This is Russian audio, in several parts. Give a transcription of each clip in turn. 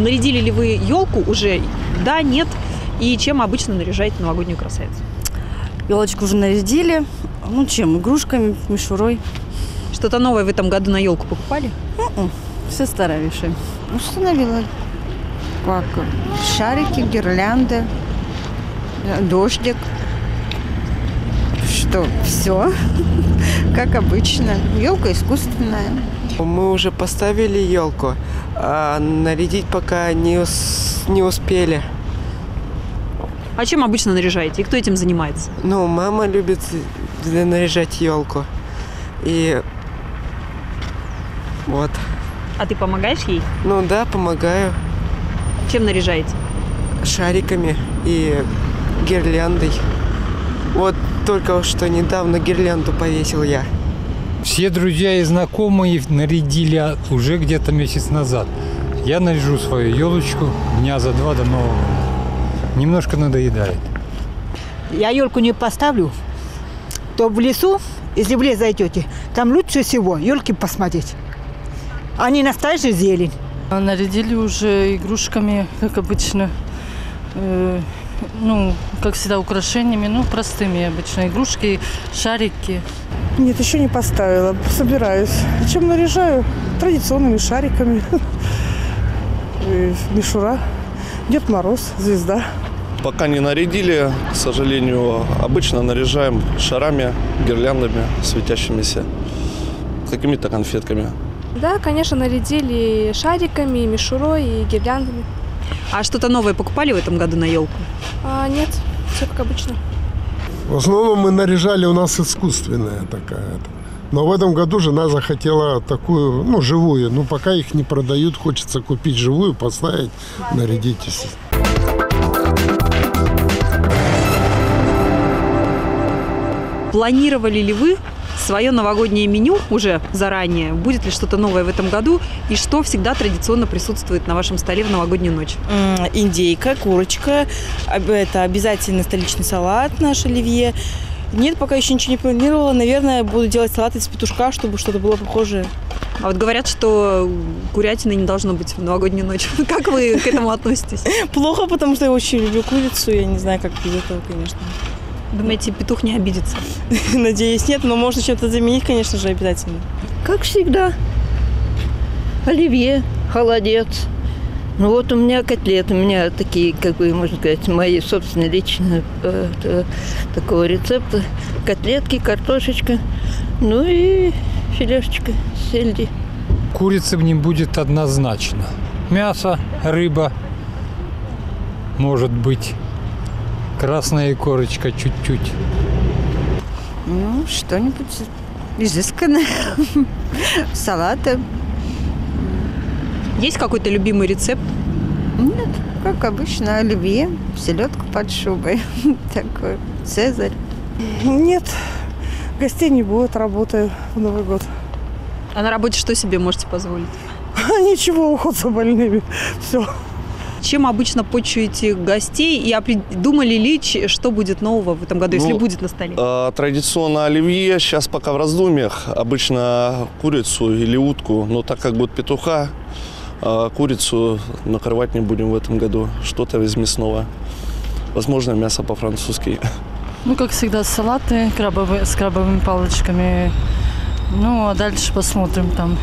нарядили ли вы елку уже? Да, нет? И чем обычно наряжаете новогоднюю красавицу? Елочку уже нарядили. Ну чем? Игрушками, мишурой. Что-то новое в этом году на елку покупали? М-м, Все старое вешаем. Установила как шарики, гирлянды, э, дождик. Что, все, как обычно. Елка искусственная. Мы уже поставили елку, а нарядить пока не, ус- не успели. А чем обычно наряжаете? И кто этим занимается? Ну, мама любит наряжать елку. И вот. А ты помогаешь ей? Ну да, помогаю Чем наряжаете? шариками и гирляндой. Вот только что недавно гирлянду повесил я. Все друзья и знакомые нарядили уже где-то месяц назад. Я наряжу свою елочку дня за два до Нового года. Немножко надоедает. Я елку не поставлю, то в лесу, если в лес зайдете, там лучше всего елки посмотреть. Они настоящая зелень. Нарядили уже игрушками, как обычно. Ну, как всегда, украшениями, ну, простыми обычно. Игрушки, шарики. Нет, еще не поставила. Собираюсь. Чем наряжаю? Традиционными шариками. Мишура. Дед Мороз, звезда. Пока не нарядили, к сожалению, обычно наряжаем шарами, гирляндами, светящимися, какими-то конфетками. Да, конечно, нарядили шариками, мишурой и гирляндами. А что-то новое покупали в этом году на елку? А, нет, все как обычно. В основном мы наряжали, у нас искусственная такая. Но в этом году жена захотела такую, ну, живую. Ну, пока их не продают, хочется купить живую, поставить, нарядитесь. Планировали ли вы свое новогоднее меню уже заранее? Будет ли что-то новое в этом году? И что всегда традиционно присутствует на вашем столе в новогоднюю ночь? Индейка, курочка. Это обязательно столичный салат наш оливье. Нет, пока еще ничего не планировала. Наверное, буду делать салат из петушка, чтобы что-то было похожее. А вот говорят, что курятины не должно быть в новогоднюю ночь. Как вы к этому относитесь? Плохо, потому что я очень люблю курицу. Я не знаю, как без этого, конечно. Думаете, петух не обидится? Надеюсь, нет, но можно чем-то заменить, конечно же, обязательно. Как всегда. Оливье, холодец. Ну вот у меня котлеты, у меня такие, как бы, можно сказать, мои собственные личные э, э, такого рецепта. Котлетки, картошечка, ну и филешечка сельди. Курицы в нем будет однозначно. Мясо, рыба, может быть, красная корочка чуть-чуть. Ну, что-нибудь изысканное. Салаты. Есть какой-то любимый рецепт? Нет, как обычно, оливье, селедка под шубой. Такой, цезарь. Нет, гостей не будет, работаю в Новый год. А на работе что себе можете позволить? Ничего, уход за больными. Все. Чем обычно почуете гостей? И думали ли, что будет нового в этом году, если Ну, будет на столе? А, Традиционно оливье, сейчас пока в раздумьях, обычно курицу или утку, но так как будет петуха, а, курицу накрывать не будем в этом году, что-то из мясного. Возможно, мясо по-французски. Ну, как всегда, салаты крабовые, с крабовыми палочками. Ну, а дальше посмотрим там.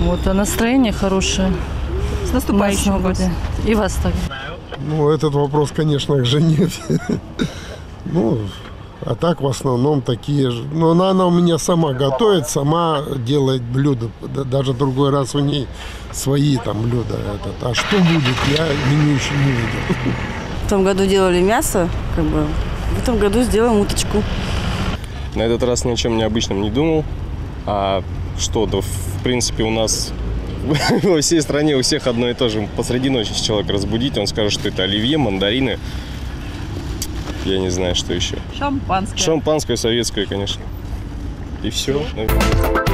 Вот, а настроение хорошее. С наступающим Нового вас. года. И вас также. Ну, этот вопрос, конечно, к жене. Ну, а так в основном такие же. Но она, она у меня сама готовит, сама делает блюда. Да- Даже другой раз у ней свои там блюда. Этот. А что будет, я меню еще не видел. В том году делали мясо, как бы. В этом году сделаем уточку. На этот раз ни о чем необычном не думал. А что, да в принципе у нас во всей стране у всех одно и то же. Посреди ночи если человека разбудить, он скажет, что это оливье, мандарины. Я не знаю, что еще. Шампанское. Шампанское советское, конечно. И все. наверное.